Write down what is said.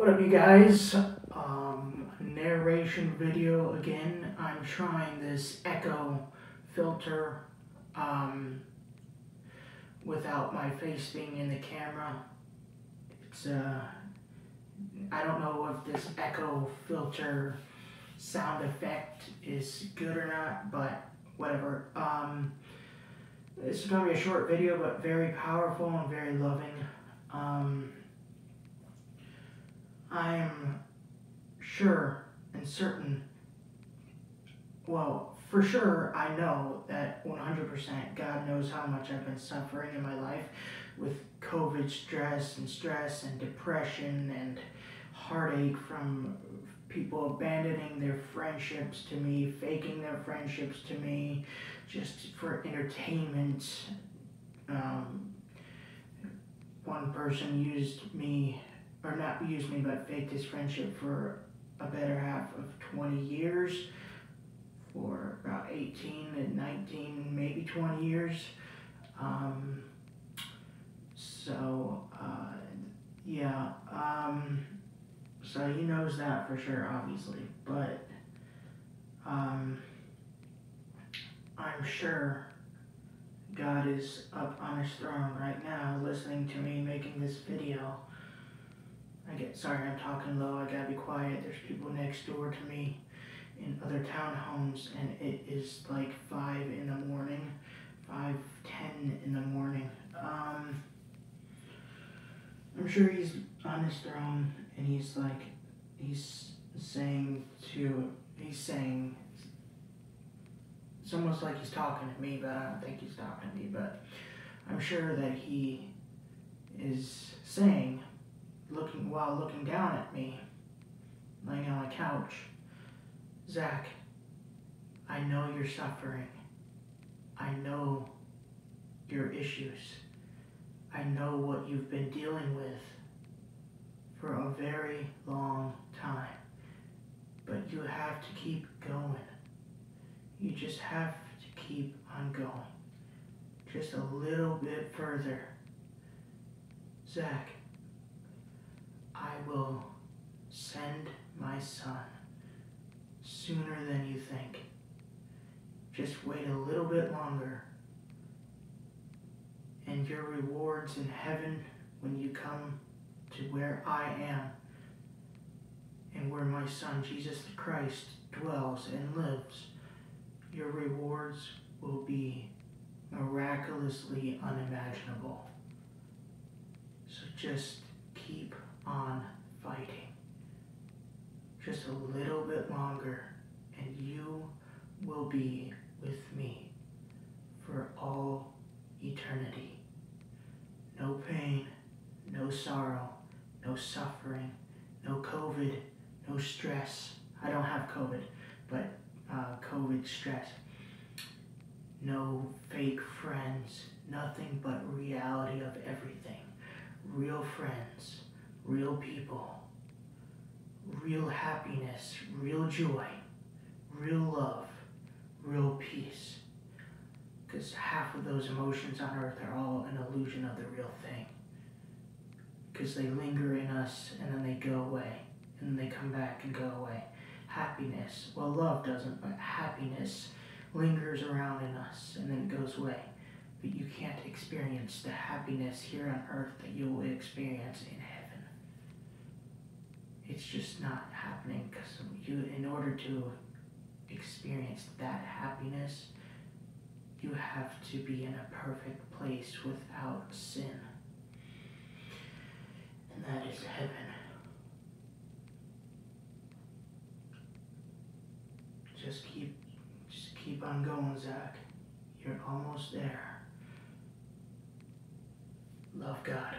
What up, you guys? Um, narration video again. I'm trying this echo filter um, without my face being in the camera. It's uh, I don't know if this echo filter sound effect is good or not, but whatever. Um, this is gonna be a short video, but very powerful and very loving. Um, I'm sure and certain, well, for sure, I know that 100% God knows how much I've been suffering in my life with COVID stress and stress and depression and heartache from people abandoning their friendships to me, faking their friendships to me, just for entertainment. Um, one person used me or not used me, but faked his friendship for a better half of 20 years, for about 18 and 19, maybe 20 years. Um, so, uh, yeah, um, so he knows that for sure, obviously, but um, I'm sure God is up on his throne right now listening to me making this video I get sorry I'm talking low. I gotta be quiet. There's people next door to me in other townhomes, and it is like five in the morning, five ten in the morning. Um, I'm sure he's on his throne, and he's like, he's saying to, he's saying. It's almost like he's talking to me, but I don't think he's talking to me. But I'm sure that he is saying looking down at me, laying on a couch. Zach, I know you're suffering. I know your issues. I know what you've been dealing with for a very long time. But you have to keep going. You just have to keep on going. Just a little bit further. Zach, I will send my son sooner than you think. Just wait a little bit longer. And your rewards in heaven when you come to where I am and where my son Jesus Christ dwells and lives, your rewards will be miraculously unimaginable. So just keep on fighting. Just a little bit longer, and you will be with me for all eternity. No pain, no sorrow, no suffering, no COVID, no stress. I don't have COVID, but uh, COVID stress. No fake friends, nothing but reality of everything. Real friends real people, real happiness, real joy, real love, real peace. Because half of those emotions on earth are all an illusion of the real thing. Because they linger in us and then they go away. And then they come back and go away. Happiness, well, love doesn't, but happiness lingers around in us and then it goes away. Experience the happiness here on earth that you will experience in heaven. It's just not happening because you. In order to experience that happiness you have to be in a perfect place without sin. And that is heaven. Just keep just keep on going zach. You're almost there love god